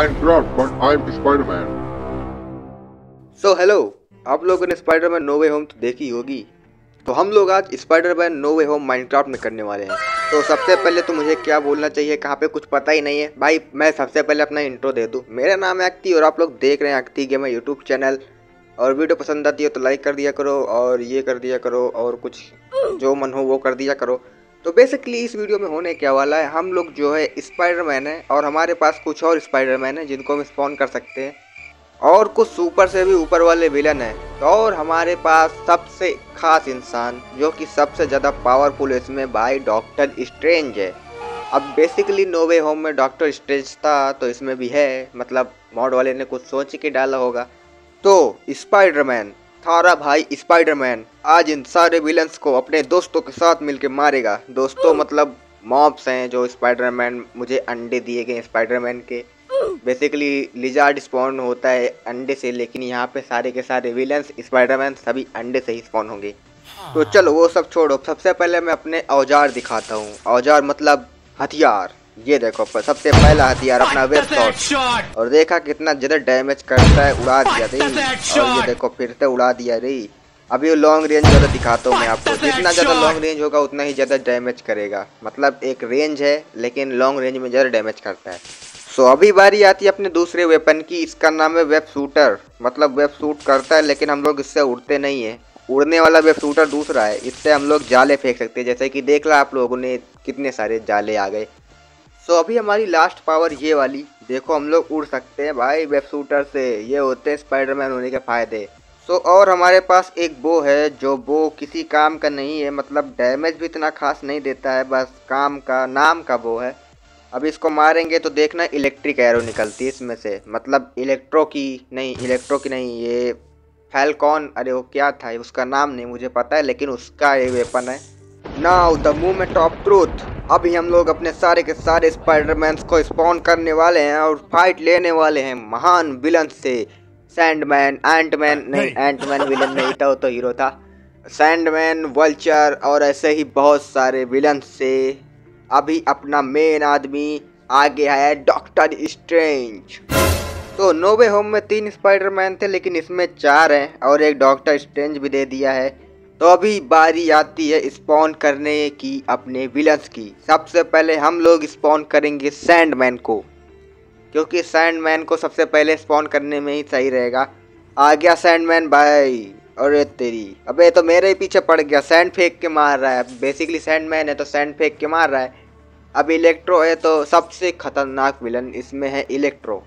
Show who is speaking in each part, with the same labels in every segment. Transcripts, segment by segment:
Speaker 1: Minecraft, but I'm Spider-Man.
Speaker 2: So hello आप लोगों ने स्पाइडरमैन नो वे होम तो देखी होगी। तो हम लोग आज Spiderman no way home Minecraft में करने वाले हैं। तो सबसे पहले तो मुझे क्या बोलना चाहिए कहाँ पे कुछ पता ही नहीं है। भाई मैं सबसे पहले अपना इंट्रो दे दूँ। मेरा नाम है अक्ति और आप लोग देख रहे हैं अक्ति गेम है यूट्यूब चैनल और वीडियो पसंद आती है तो लाइक कर दिया करो और ये कर दिया करो और कुछ जो मन हो वो कर दिया करो। तो बेसिकली इस वीडियो में होने क्या वाला है, हम लोग जो है स्पाइडरमैन है और हमारे पास कुछ और स्पाइडरमैन है जिनको हम स्पॉन कर सकते हैं। और कुछ सुपर से भी ऊपर वाले विलन है। और हमारे पास सबसे खास इंसान, जो कि सबसे ज़्यादा पावरफुल इसमें भाई डॉक्टर स्ट्रेंज है। अब बेसिकली नोवे होम में डॉक्टर स्ट्रेंज था तो इसमें भी है मतलब मॉड वाले ने कुछ सोच के डाला होगा। तो स्पाइडरमैन थारा भाई स्पाइडरमैन आज इन सारे विलन्स को अपने दोस्तों के साथ मिलकर मारेगा। दोस्तों मतलब मॉब्स हैं जो स्पाइडरमैन मुझे अंडे दिए गए स्पाइडरमैन के। बेसिकली लिजार्ड स्पॉन होता है अंडे से, लेकिन यहाँ पे सारे के सारे विलन्स स्पाइडरमैन सभी अंडे से ही स्पॉन होंगे। तो चलो वो सब छोड़ो। सबसे पहले मैं अपने औज़ार दिखाता हूँ। औज़ार मतलब हथियार। ये देखो सबसे पहला हथियार अपना वेब शॉट और देखा कितना ज़्यादा डैमेज करता है उड़ा दिया रही। और ये देखो फिर से उड़ा दिया रही। अभी लॉन्ग रेंज वाला दिखाता हूँ मैं आपको। जितना ज़्यादा लॉन्ग रेंज होगा उतना ही ज़्यादा डैमेज करेगा। मतलब एक रेंज है लेकिन लॉन्ग रेंज में ज़्यादा डैमेज करता है। सो अभी बारी आती है अपने दूसरे वेपन की। इसका नाम है वेब शूटर मतलब वेब शूट करता है लेकिन हम लोग इससे उड़ते नहीं है। उड़ने वाला वेब शूटर दूसरा है। इससे हम लोग जाले फेंक सकते हैं। जैसे कि देख ला आप लोगों ने कितने सारे जाले आ गए। सो अभी हमारी लास्ट पावर ये वाली। देखो हम लोग उड़ सकते हैं भाई वेब शूटर से। ये होते हैं स्पाइडरमैन होने के फ़ायदे। सो और हमारे पास एक बो है, जो बो किसी काम का नहीं है मतलब डैमेज भी इतना खास नहीं देता है, बस काम का, नाम का बो है। अब इसको मारेंगे तो देखना इलेक्ट्रिक एरो निकलती है इसमें से। मतलब इलेक्ट्रो की नहीं इलेक्ट्रो की नहीं, ये फैलकॉन अरे वो क्या था, उसका नाम नहीं मुझे पता है, लेकिन उसका ये वेपन है। Now the movement of truth अभी हम लोग अपने सारे के सारे स्पाइडरमैन को स्पॉन करने वाले हैं और फाइट लेने वाले हैं महान विलन से। सैंडमैन एंटमैन नहीं एंटमैन विलन नहीं था वो तो हीरो था। सैंडमैन वल्चर और ऐसे ही बहुत सारे विलन से। अभी अपना मेन आदमी आगे है डॉक्टर स्ट्रेंज तो नोवे होम में तीन स्पाइडरमैन थे लेकिन इसमें चार हैं और एक डॉक्टर स्ट्रेंज भी दे दिया है। तो अभी बारी आती है स्पॉन करने की अपने विलन्स की। सबसे पहले हम लोग स्पॉन करेंगे सैंडमैन को, क्योंकि सैंडमैन को सबसे पहले स्पॉन करने में ही सही रहेगा। आ गया सैंडमैन भाई, अरे तेरी। अबे तो मेरे ही पीछे पड़ गया। सैंड फेंक के मार रहा है। बेसिकली सैंडमैन है तो सैंड फेंक के मार रहा है। अब इलेक्ट्रो है तो सबसे खतरनाक विलन इसमें है इलेक्ट्रो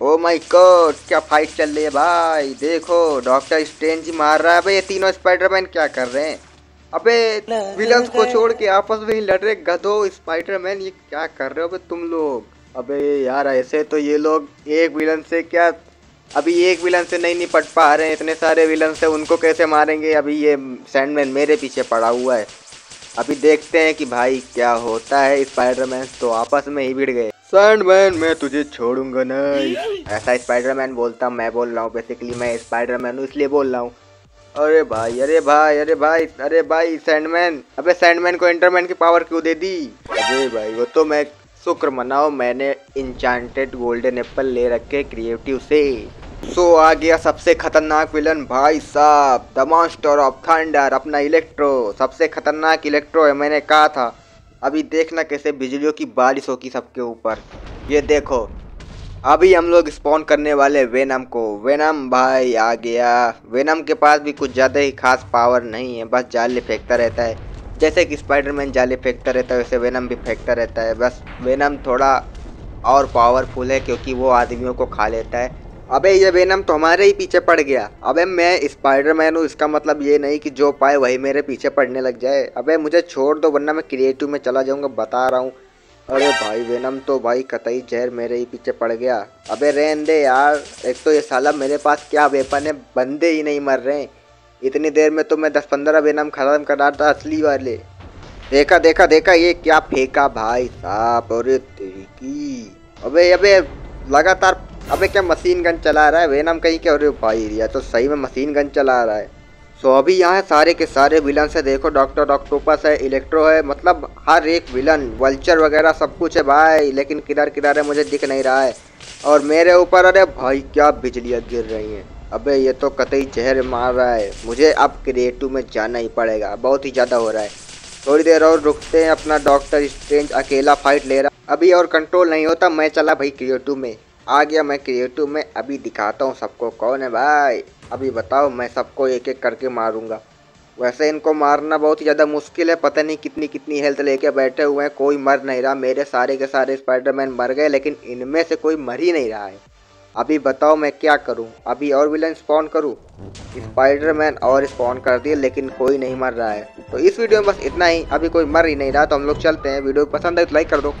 Speaker 2: ओ माय गॉड क्या फाइट चल रही है भाई? देखो डॉक्टर स्ट्रेंज मार रहा है। अबे, ये तीनों स्पाइडरमैन क्या कर रहे हैं? अबे विलन्स को छोड़ के आपस में ही लड़ रहे गधो स्पाइडरमैन ये क्या कर रहे हो? अबे, तुम लोग। अबे, यार, ऐसे तो ये लोग एक विलन से क्या अभी एक विलन से नहीं निपट पा रहे हैं। इतने सारे विलन से उनको कैसे मारेंगे? अभी ये सैंडमैन मेरे पीछे पड़ा हुआ है। अभी देखते हैं कि भाई क्या होता है। स्पाइडरमैन तो आपस में ही भिड़ गए। सैंडमैन मैं तुझे छोड़ूँगा नहीं। ऐसा स्पाइडरमैन बोलता मैं बोल रहा हूँ बेसिकली मैं स्पाइडरमैन हूँ इसलिए बोल रहा हूँ। अरे भाई अरे भाई अरे भाई अरे भाई सैंडमैन अबे सैंडमैन को इंटरमैन की पावर क्यों दे दी? अरे भाई वो तो मैं शुक्र मनाओ मैंने इंचांटेड गोल्डन एप्पल ले रखे क्रिएटिव से। सो so, आ गया सबसे खतरनाक विलन भाई साहब द मॉन्स्टर ऑफ़ थंडर अपना इलेक्ट्रो सबसे खतरनाक इलेक्ट्रो है मैंने कहा था। अभी देखना कैसे बिजलियों की बारिश होगी सबके ऊपर। ये देखो, अभी हम लोग स्पॉन करने वाले वेनम को। वेनम भाई आ गया। वेनम के पास भी कुछ ज़्यादा ही खास पावर नहीं है, बस जाले फेंकता रहता है। जैसे कि स्पाइडरमैन जाले फेंकता रहता है, वैसे वेनम भी फेंकता रहता है। बस वेनम थोड़ा और पावरफुल है, क्योंकि वो आदमियों को खा लेता है। अबे ये वेनम तो हमारे ही पीछे पड़ गया। अबे मैं स्पाइडरमैन हूँ, इसका मतलब ये नहीं कि जो पाए वही मेरे पीछे पड़ने लग जाए। अबे मुझे छोड़ दो, वरना मैं क्रिएटिव में चला जाऊँगा, बता रहा हूँ। अरे भाई वेनम तो भाई कतई जहर मेरे ही पीछे पड़ गया। अबे रहन दे यार, एक तो ये साला मेरे पास क्या वेपन है, बंदे ही नहीं मर रहे इतनी देर में तो मैं दस पंद्रह वेनम खत्म कर रहा था असली वाले। देखा देखा देखा, ये क्या फेंका भाई साहब अरे तेरी की अबे अबे, लगातार अबे क्या मशीन गन चला रहा है? वेनम कहीं क्या? अरे भाई या तो सही में मशीन गन चला रहा है। सो अभी यहाँ सारे के सारे विलन से देखो डॉक्टर ऑक्टोपस है इलेक्ट्रो है मतलब हर एक विलन वल्चर वगैरह सब कुछ है भाई, लेकिन किधर किधर है, मुझे दिख नहीं रहा है। और मेरे ऊपर, अरे भाई, क्या बिजलियाँ गिर रही हैं। अबे, ये तो कतई जहर मार रहा है। मुझे अब क्रिएटिव में जाना ही पड़ेगा, बहुत ही ज़्यादा हो रहा है। थोड़ी देर और रुकते हैं, अपना डॉक्टर स्ट्रेंज अकेला फाइट ले रहा। अभी और कंट्रोल नहीं होता, मैं चला भाई क्रिएटिव में। आ गया मैं क्रिएटिव में, अभी दिखाता हूँ सबको कौन है भाई। अभी बताओ, मैं सबको एक एक करके मारूँगा। वैसे इनको मारना बहुत ही ज़्यादा मुश्किल है, पता नहीं कितनी कितनी हेल्थ लेके बैठे हुए हैं, कोई मर नहीं रहा। मेरे सारे के सारे स्पाइडरमैन मर गए, लेकिन इनमें से कोई मर ही नहीं रहा है। अभी बताओ मैं क्या करूँ? अभी और विलन स्पॉन करूँ? स्पाइडरमैन और स्पॉन कर दिए, लेकिन कोई नहीं मर रहा है। तो इस वीडियो में बस इतना ही। अभी कोई मर ही नहीं रहा तो हम लोग चलते हैं। वीडियो पसंद है तो लाइक कर दो।